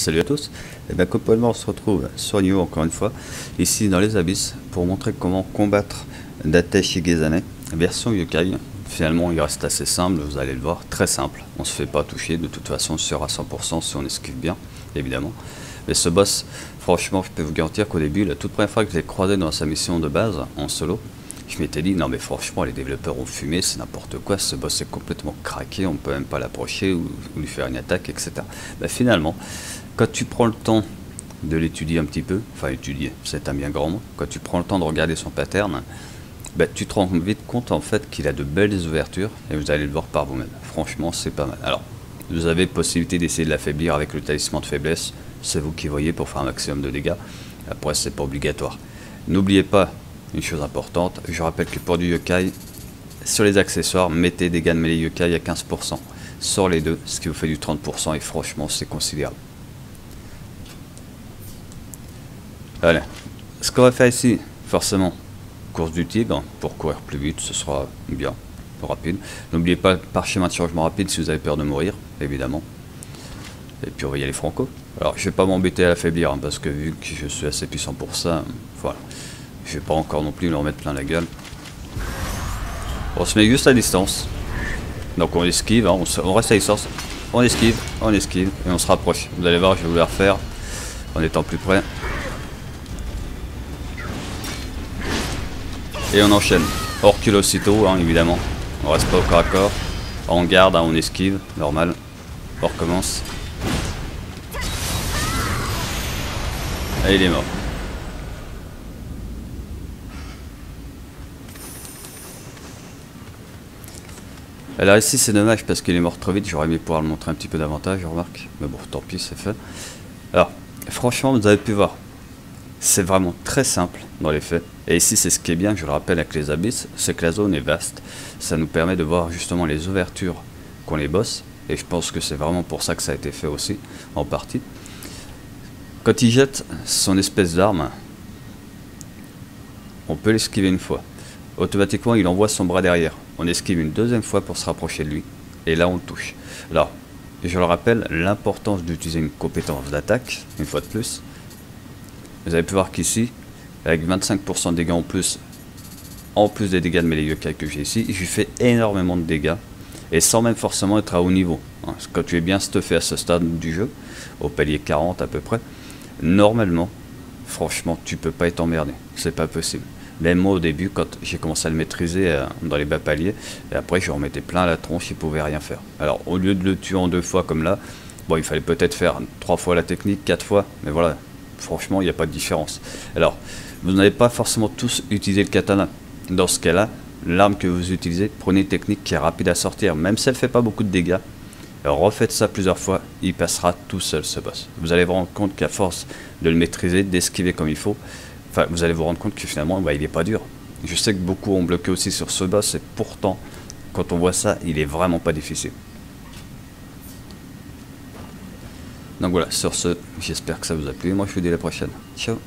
Salut à tous, et bien complètement on se retrouve sur Nioh encore une fois, ici dans les abysses, pour montrer comment combattre Date Shigezane, version yokai. Finalement il reste assez simple, vous allez le voir, très simple, on se fait pas toucher, de toute façon sur à 100% si on esquive bien, évidemment. Mais ce boss, franchement je peux vous garantir qu'au début, la toute première fois que je l'ai croisé dans sa mission de base, en solo, je m'étais dit, non mais franchement, les développeurs ont fumé, c'est n'importe quoi, ce boss est complètement craqué, on peut même pas l'approcher ou, lui faire une attaque, etc. Ben, finalement, quand tu prends le temps de l'étudier un petit peu, enfin étudier, c'est un bien grand mot, quand tu prends le temps de regarder son pattern, ben, tu te rends vite compte en fait qu'il a de belles ouvertures, et vous allez le voir par vous-même. Franchement, c'est pas mal. Alors, vous avez possibilité d'essayer de l'affaiblir avec le talisman de faiblesse, c'est vous qui voyez pour faire un maximum de dégâts. Après, c'est pas obligatoire. N'oubliez pas une chose importante, je rappelle que pour du yokai, sur les accessoires, mettez des de mêlée yokai à 15%. Sur les deux, ce qui vous fait du 30% et franchement c'est considérable. Allez, ce qu'on va faire ici, forcément, course du tigre, pour courir plus vite, ce sera bien, plus rapide. N'oubliez pas par schéma de changement rapide si vous avez peur de mourir, évidemment. Et puis on va y aller franco. Alors je vais pas m'embêter à l'affaiblir, hein, parce que vu que je suis assez puissant pour ça, voilà. Je vais pas encore non plus leur mettre plein la gueule. On se met juste à distance. Donc on esquive, hein, on, reste à distance. On esquive, on esquive et on se rapproche. Vous allez voir, je vais vous le refaire en étant plus près. Et on enchaîne. On recule aussitôt, hein, évidemment. On reste pas au corps à corps. On garde, hein, on esquive, normal. On recommence. Et il est mort. Alors ici c'est dommage parce qu'il est mort trop vite, j'aurais aimé pouvoir le montrer un petit peu davantage, je remarque. Mais bon, tant pis, c'est fait. Alors, franchement, vous avez pu voir, c'est vraiment très simple dans les faits. Et ici, c'est ce qui est bien, je le rappelle avec les abysses, c'est que la zone est vaste. Ça nous permet de voir justement les ouvertures qu'on les bosse. Et je pense que c'est vraiment pour ça que ça a été fait aussi, en partie. Quand il jette son espèce d'arme, on peut l'esquiver une fois. Automatiquement, il envoie son bras derrière on esquive une deuxième fois pour se rapprocher de lui, et là on le touche. Alors, je le rappelle, l'importance d'utiliser une compétence d'attaque, une fois de plus. Vous avez pu voir qu'ici, avec 25% de dégâts en plus, en plus des dégâts de mêlée yokai que j'ai ici, je lui fais énormément de dégâts, et sans même forcément être à haut niveau. Hein, quand tu es bien stuffé à ce stade du jeu, au palier 40 à peu près, normalement, franchement, tu peux pas être emmerdé. C'est pas possible. Même moi au début, quand j'ai commencé à le maîtriser euh, dans les bas paliers, et après je remettais plein la tronche, il pouvait rien faire. Alors au lieu de le tuer en deux fois comme là, bon il fallait peut-être faire trois fois la technique, quatre fois, mais voilà, franchement il n'y a pas de différence. Alors, vous n'avez pas forcément tous utilisé le katana. Dans ce cas-là, l'arme que vous utilisez, prenez une technique qui est rapide à sortir, même si elle ne fait pas beaucoup de dégâts. refaites ça plusieurs fois, il passera tout seul ce boss. Vous allez vous rendre compte qu'à force de le maîtriser, d'esquiver comme il faut, vous allez vous rendre compte que finalement, bah, il n'est pas dur. Je sais que beaucoup ont bloqué aussi sur ce boss, et pourtant, quand on voit ça, il est vraiment pas difficile. Donc voilà, sur ce, j'espère que ça vous a plu. Moi, je vous dis à la prochaine. Ciao